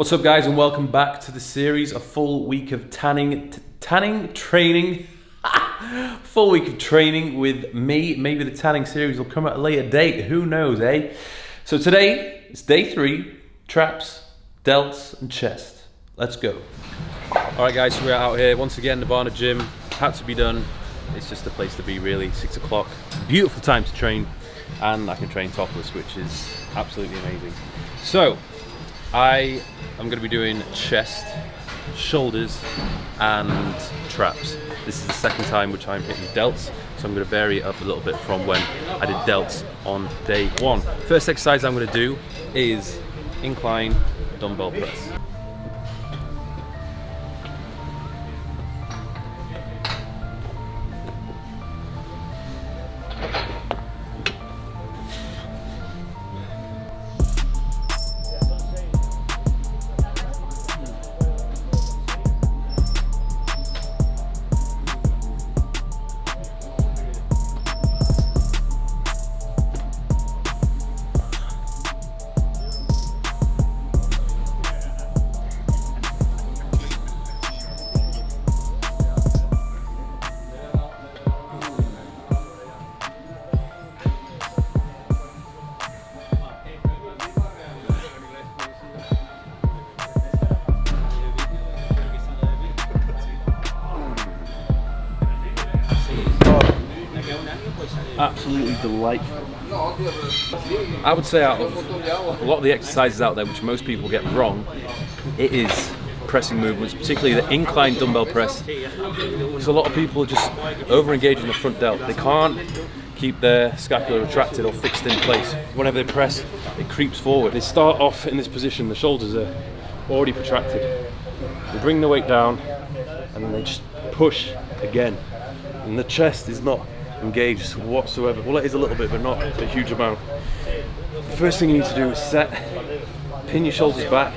What's up guys and welcome back to the series, a full week of tanning, tanning training, full week of training with me. Maybe the tanning series will come at a later date, who knows eh? So today, it's day three, traps, delts and chest. Let's go. All right guys, so we're out here once again, Nirvana Gym, had to be done. It's just a place to be really, six o'clock. Beautiful time to train and I can train topless, which is absolutely amazing. So, I am going to be doing chest, shoulders, and traps. This is the second time which I'm hitting delts, so I'm going to vary it up a little bit from when I did delts on day one. First exercise I'm going to do is incline dumbbell press. Delightful. I would say out of a lot of the exercises out there which most people get wrong, it is pressing movements, particularly the incline dumbbell press. Because a lot of people just over engage in the front delt. They can't keep their scapula retracted or fixed in place. Whenever they press, it creeps forward. They start off in this position, the shoulders are already protracted. They bring the weight down and then they just push again. And the chest is not engaged whatsoever. Well, it is a little bit, but not a huge amount. The first thing you need to do is set, pin your shoulders back,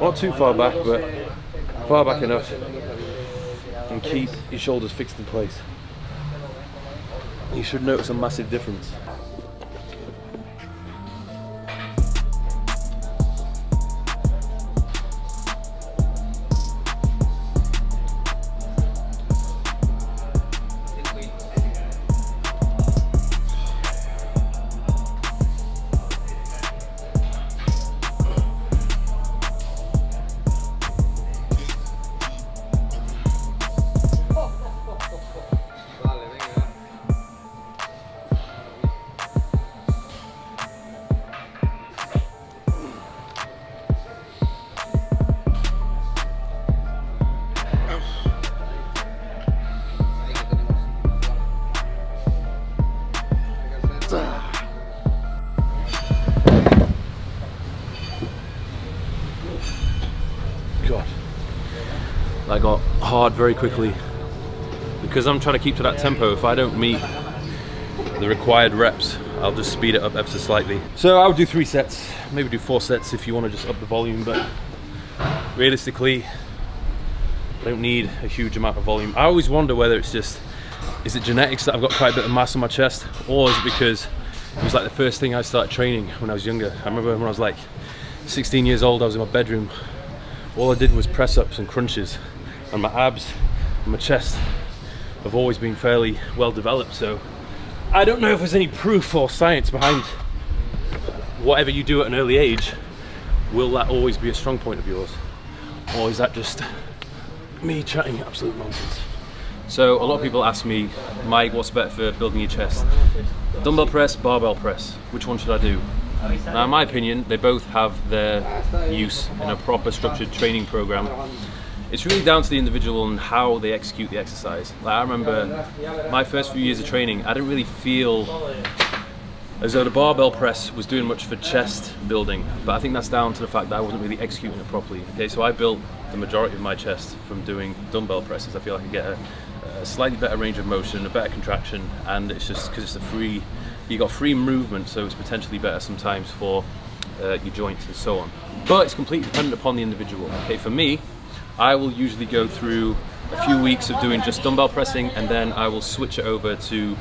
not too far back, but far back enough, and keep your shoulders fixed in place. You should notice a massive difference. I got hard very quickly because I'm trying to keep to that tempo. If I don't meet the required reps, I'll just speed it up ever so slightly. So I would do three sets, maybe do four sets if you want to just up the volume, but realistically, I don't need a huge amount of volume. I always wonder whether it's just, is it genetics that I've got quite a bit of mass on my chest, or is it because it was like the first thing I started training when I was younger. I remember when I was like 16 years old, I was in my bedroom. All I did was press ups and crunches, and my abs and my chest have always been fairly well developed. So I don't know if there's any proof or science behind whatever you do at an early age. Will that always be a strong point of yours, or is that just me chatting absolute nonsense? So a lot of people ask me, Mike, what's better for building your chest? Dumbbell press, barbell press. Which one should I do? Now, in my opinion, they both have their use in a proper structured training program. It's really down to the individual and how they execute the exercise. Like I remember my first few years of training, I didn't really feel as though the barbell press was doing much for chest building, but I think that's down to the fact that I wasn't really executing it properly. Okay, so I built the majority of my chest from doing dumbbell presses. I feel like I get a, a slightly better range of motion, a better contraction, and it's just because it's a free, you got free movement, so it's potentially better sometimes for uh, your joints and so on. But it's completely dependent upon the individual. Okay, for me, I will usually go through a few weeks of doing just dumbbell pressing, and then I will switch it over to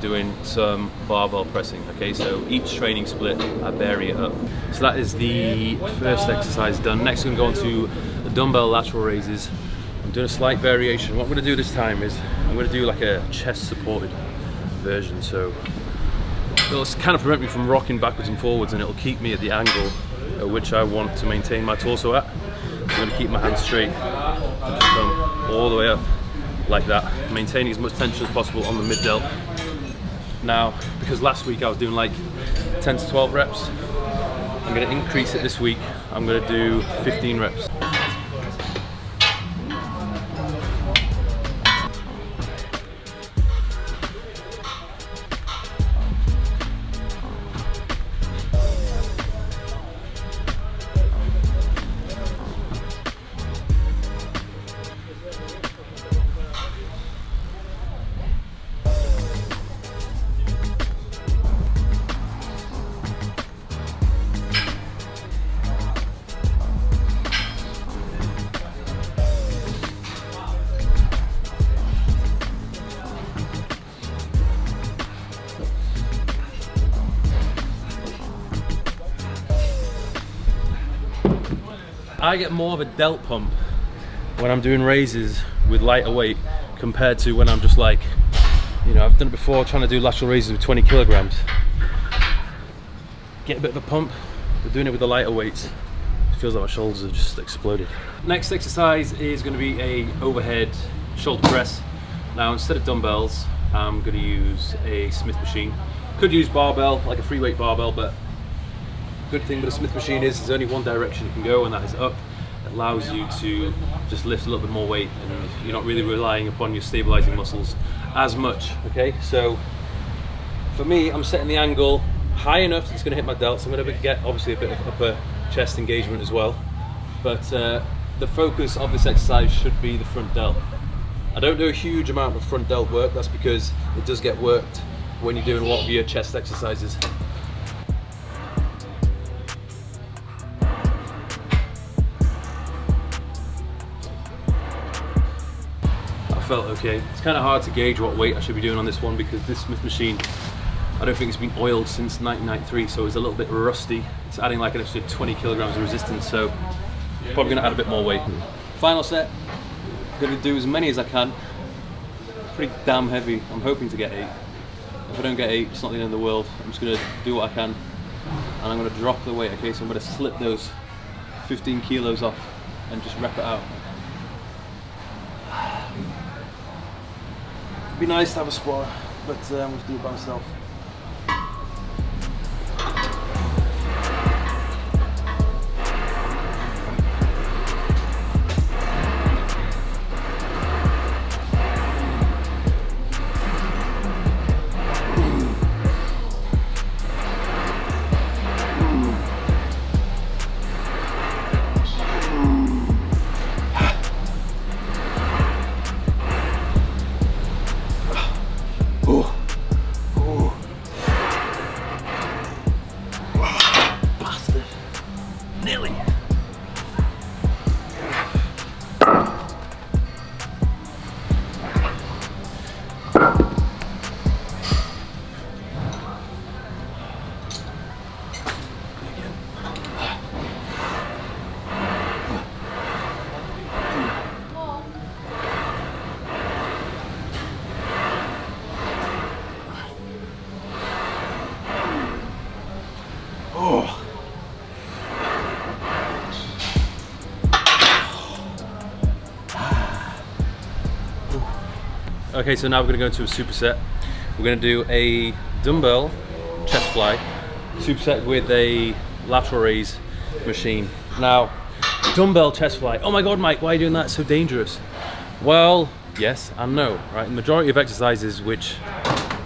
doing some barbell pressing. Okay, so each training split, I vary it up. So that is the first exercise done. Next, I'm going to go on to dumbbell lateral raises. I'm doing a slight variation. What I'm going to do this time is I'm going to do like a chest supported version. So it'll kind of prevent me from rocking backwards and forwards, and it'll keep me at the angle at which I want to maintain my torso at. Going to keep my hands straight and just come all the way up like that, maintaining as much tension as possible on the mid delt. Now, because last week I was doing like 10 to 12 reps, I'm going to increase it this week. I'm going to do 15 reps. I get more of a delt pump when I'm doing raises with lighter weight compared to when I'm just like, you know, I've done it before trying to do lateral raises with 20 kilograms. Get a bit of a pump, but doing it with the lighter weights, it feels like my shoulders have just exploded. Next exercise is going to be a overhead shoulder press. Now instead of dumbbells, I'm going to use a Smith machine. Could use barbell, like a free weight barbell, but good thing with a Smith machine is there's only one direction you can go and that is up. It allows you to just lift a little bit more weight and you're not really relying upon your stabilizing muscles as much, okay? So for me, I'm setting the angle high enough that it's gonna hit my delts. I'm gonna get obviously a bit of upper chest engagement as well. But uh, the focus of this exercise should be the front delt. I don't do a huge amount of front delt work, that's because it does get worked when you're doing a lot of your chest exercises. Felt okay. It's kind of hard to gauge what weight I should be doing on this one because this Smith machine, I don't think it's been oiled since 1993, so it's a little bit rusty. It's adding like an extra 20 kilograms of resistance, so probably gonna add a bit more weight. Final set, I'm gonna do as many as I can. Pretty damn heavy. I'm hoping to get eight. If I don't get eight, it's not the end of the world. I'm just gonna do what I can, and I'm gonna drop the weight. Okay, so I'm gonna slip those 15 kilos off and just rep it out. Be nice to have a squad, but um, we'll do it by myself. Okay, so now we're gonna go into a superset. We're gonna do a dumbbell chest fly, superset with a lateral raise machine. Now, dumbbell chest fly. Oh my God, Mike, why are you doing that? It's so dangerous. Well, yes and no, right? The majority of exercises which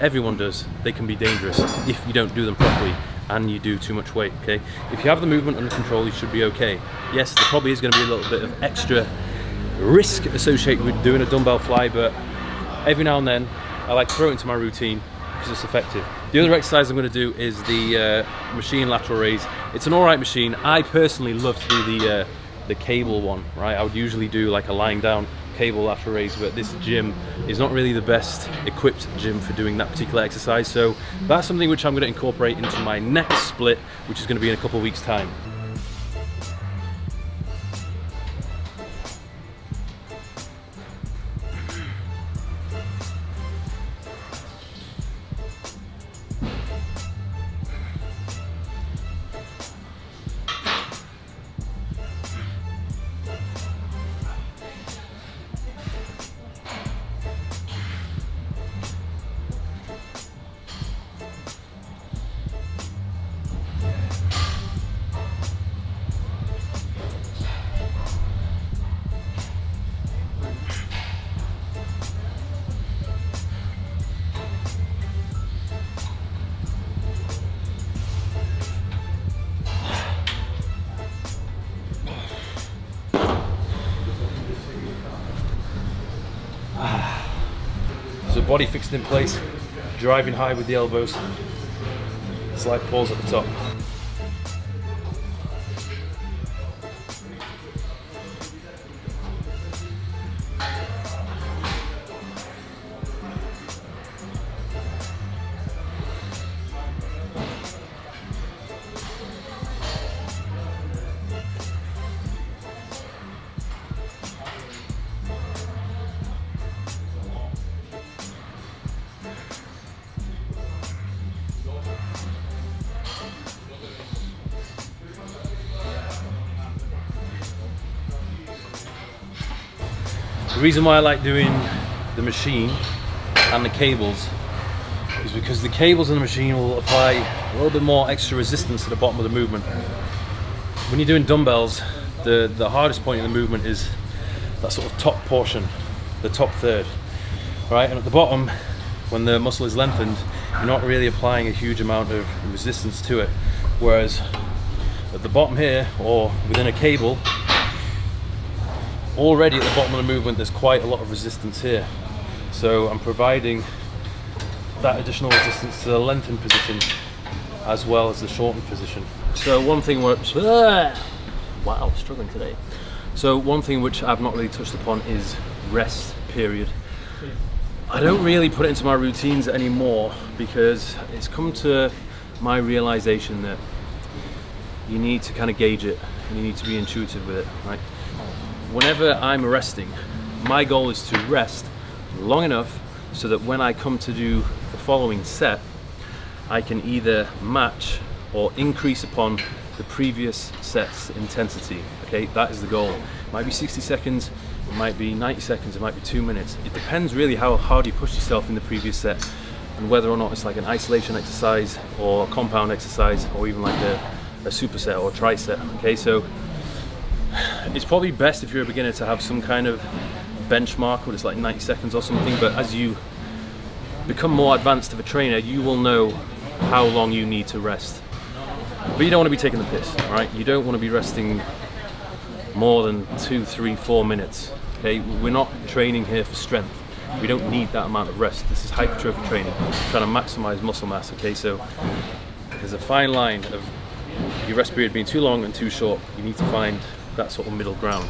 everyone does, they can be dangerous if you don't do them properly and you do too much weight, okay? If you have the movement under control, you should be okay. Yes, there probably is gonna be a little bit of extra risk associated with doing a dumbbell fly, but every now and then I like to throw it into my routine because it's effective. The other exercise I'm going to do is the uh, machine lateral raise. It's an alright machine. I personally love to do the uh, the cable one, right? I would usually do like a lying down cable lateral raise, but this gym is not really the best equipped gym for doing that particular exercise. So that's something which I'm going to incorporate into my next split, which is going to be in a couple of weeks' time. So body fixed in place, driving high with the elbows, slight pause at the top. The reason why I like doing the machine and the cables is because the cables and the machine will apply a little bit more extra resistance to the bottom of the movement. When you're doing dumbbells, the, the hardest point in the movement is that sort of top portion, the top third. Right, and at the bottom, when the muscle is lengthened, you're not really applying a huge amount of resistance to it. Whereas at the bottom here, or within a cable, already at the bottom of the movement there's quite a lot of resistance here. So I'm providing that additional resistance to the lengthened position as well as the shortened position. So one thing which wow struggling today. So one thing which I've not really touched upon is rest period. I don't really put it into my routines anymore because it's come to my realization that you need to kind of gauge it and you need to be intuitive with it right whenever I'm resting, my goal is to rest long enough so that when I come to do the following set, I can either match or increase upon the previous set's intensity. Okay, that is the goal. It might be 60 seconds, it might be 90 seconds, it might be two minutes. It depends really how hard you push yourself in the previous set and whether or not it's like an isolation exercise or a compound exercise or even like a, a superset or a triset. Okay, so it's probably best if you're a beginner to have some kind of benchmark where it's like 90 seconds or something but as you become more advanced of a trainer you will know how long you need to rest. But you don't want to be taking the piss right? You don't want to be resting more than two three four minutes okay? We're not training here for strength. We don't need that amount of rest. This is hypertrophy training trying to maximize muscle mass okay? So there's a fine line of your rest period being too long and too short. You need to find that sort of middle ground.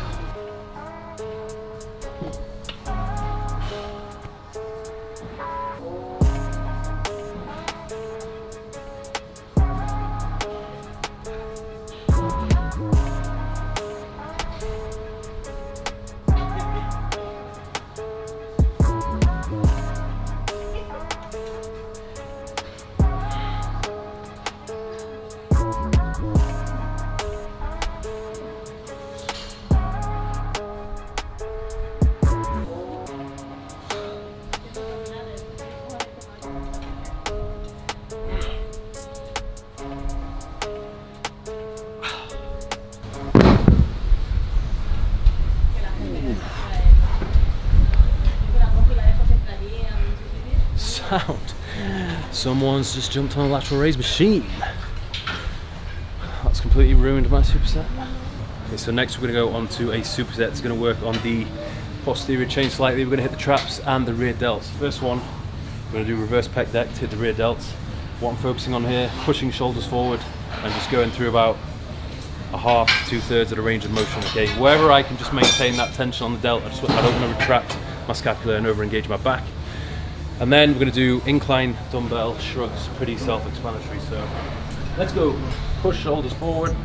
Someone's just jumped on a lateral raise machine. That's completely ruined my superset. Okay, so next we're gonna go on to a superset that's gonna work on the posterior chain slightly. We're gonna hit the traps and the rear delts. First one, we're gonna do reverse pec deck to hit the rear delts. What I'm focusing on here, pushing shoulders forward and just going through about a half, two thirds of the range of motion. Okay, wherever I can just maintain that tension on the delt, I, just, I don't want to retract my scapula and over engage my back. And then we're to do incline dumbbell shrugs, pretty self-explanatory. So let's go. Push shoulders forward.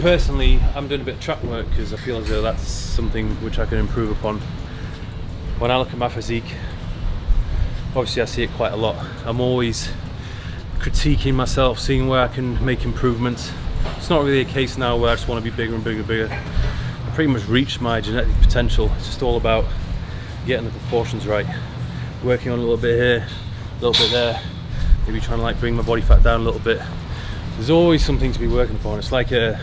Personally, I'm doing a bit of trap work because I feel as though that's something which I can improve upon. When I look at my physique, obviously I see it quite a lot. I'm always critiquing myself, seeing where I can make improvements. It's not really a case now where I just want to be bigger and bigger and bigger. I pretty much reached my genetic potential. It's just all about getting the proportions right. Working on a little bit here, a little bit there, maybe trying to like bring my body fat down a little bit there's always something to be working upon. It's like a,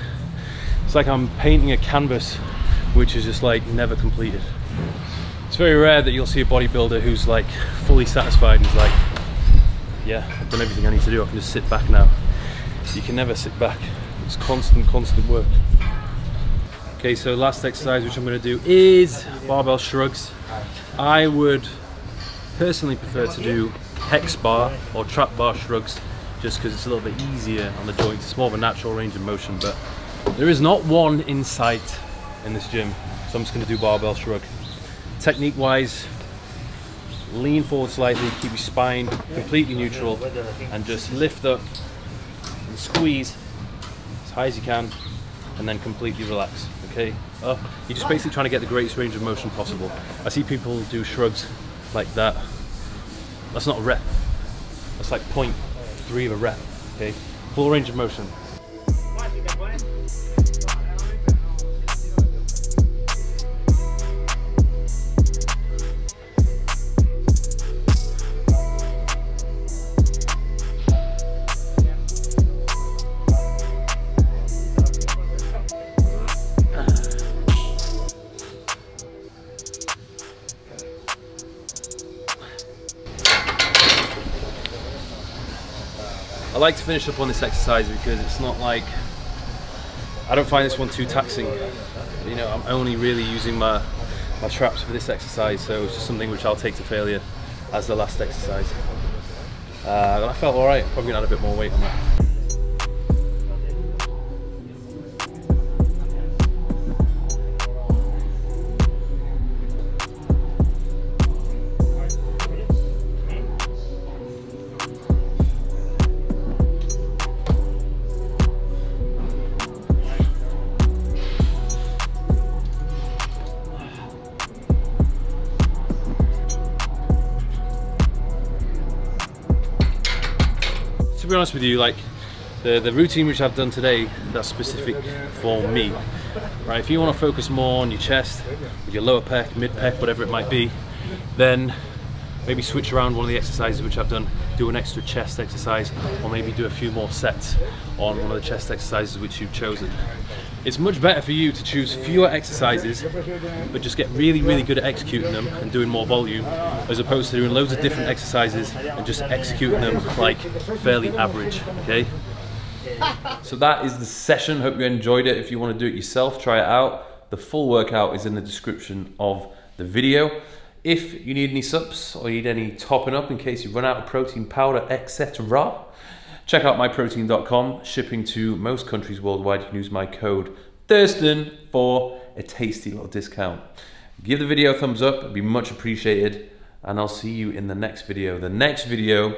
it's like I'm painting a canvas which is just like never completed. It's very rare that you'll see a bodybuilder who's like fully satisfied and is like, yeah, I've done everything I need to do. I can just sit back now. You can never sit back. It's constant, constant work. Okay, so last exercise which I'm going to do is barbell shrugs. I would personally prefer to do hex bar or trap bar shrugs just because it's a little bit easier on the joints. It's more of a natural range of motion, but there is not one in sight in this gym. So I'm just gonna do barbell shrug. Technique wise, lean forward slightly, keep your spine completely neutral, and just lift up and squeeze as high as you can, and then completely relax, okay? Uh, you're just basically trying to get the greatest range of motion possible. I see people do shrugs like that. That's not a rep. That's like point three of a rep, okay? Full range of motion. I like to finish up on this exercise because it's not like I don't find this one too taxing. You know, I'm only really using my my traps for this exercise, so it's just something which I'll take to failure as the last exercise. Uh, I felt alright, probably gonna add a bit more weight on that. Honest with you, like the, the routine which I've done today, that's specific for me. Right, if you want to focus more on your chest, your lower pec, mid pec, whatever it might be, then maybe switch around one of the exercises which I've done, do an extra chest exercise, or maybe do a few more sets on one of the chest exercises which you've chosen. It's much better for you to choose fewer exercises, but just get really, really good at executing them and doing more volume, as opposed to doing loads of different exercises and just executing them like fairly average, okay? So that is the session. Hope you enjoyed it. If you want to do it yourself, try it out. The full workout is in the description of the video. If you need any subs or you need any topping up in case you run out of protein powder, etc., check out myprotein.com. Shipping to most countries worldwide. You can use my code Thurston for a tasty little discount. Give the video a thumbs up, it'd be much appreciated. And I'll see you in the next video. The next video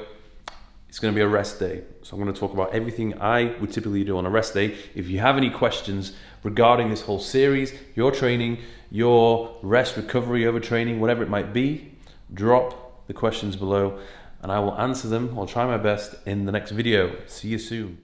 is going to be a rest day. So I'm going to talk about everything I would typically do on a rest day. If you have any questions regarding this whole series, your training, your rest, recovery, overtraining, whatever it might be, drop the questions below and I will answer them. I'll try my best in the next video. See you soon.